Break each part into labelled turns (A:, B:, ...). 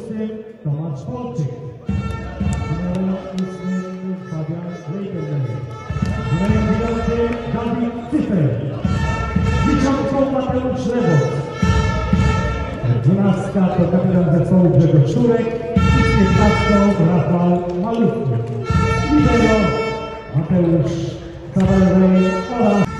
A: szóstym Tomasz Polczyk. Numerem ósmym Fabian Leidenberg. Numerem dziewiątym Dawid Cyfer. Dziesiątką Mateusz Lewos. Dwunastka to kapitan zespołu Grzegorz Szurek piętnastką Rafał Malutki. Libero Mateusz Kawaler oraz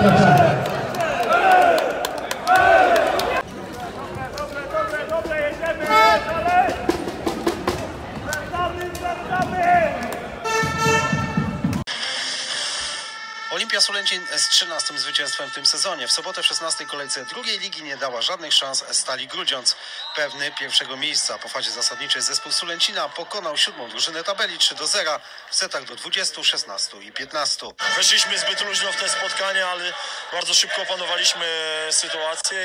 B: Thank you. W tym sezonie. W sobotę w 16 kolejce drugiej ligi nie dała żadnych szans Stali Grudziądz. Pewny pierwszego miejsca po fazie zasadniczej zespół Sulęcina pokonał siódmą drużynę tabeli 3 do 0 w setach do 20, 16 i 15.
C: Weszliśmy zbyt luźno w te spotkanie, ale bardzo szybko opanowaliśmy sytuację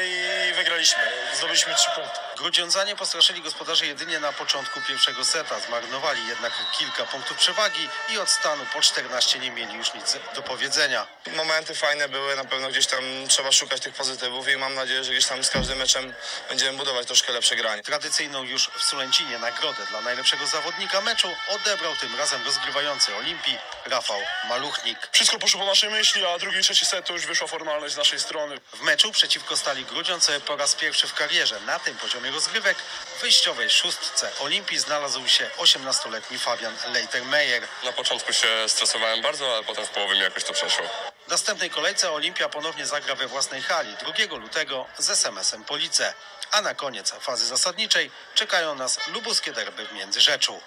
C: i wygraliśmy. Zdobyliśmy trzy punkty.
B: Grudziądzanie postraszyli gospodarze jedynie na początku pierwszego seta. Zmarnowali jednak kilka punktów przewagi i od stanu po 14 nie mieli już nic do powiedzenia.
C: Momenty fajne były, na pewno gdzieś tam trzeba szukać tych pozytywów i mam nadzieję, że gdzieś tam z każdym meczem będziemy budować troszkę lepsze granie.
B: Tradycyjną już w Sulęcinie nagrodę dla najlepszego zawodnika meczu odebrał tym razem rozgrywający Olimpii Rafał Maluchnik.
C: Wszystko poszło po naszej myśli, a drugi i trzeci set to już wyszła formalność z naszej strony.
B: W meczu przeciwko Stali Grudziądz po raz pierwszy w karierze na tym poziomie rozgrywek w wyjściowej szóstce Olimpii znalazł się 18-letni Fabian Leitermeyer.
D: Na początku się stresowałem bardzo, ale potem w połowie mi jakoś to przeszło.
B: W następnej kolejce Olimpia ponownie zagra we własnej hali 2 lutego z SMS-em Police. A na koniec fazy zasadniczej czekają nas lubuskie derby w Międzyrzeczu.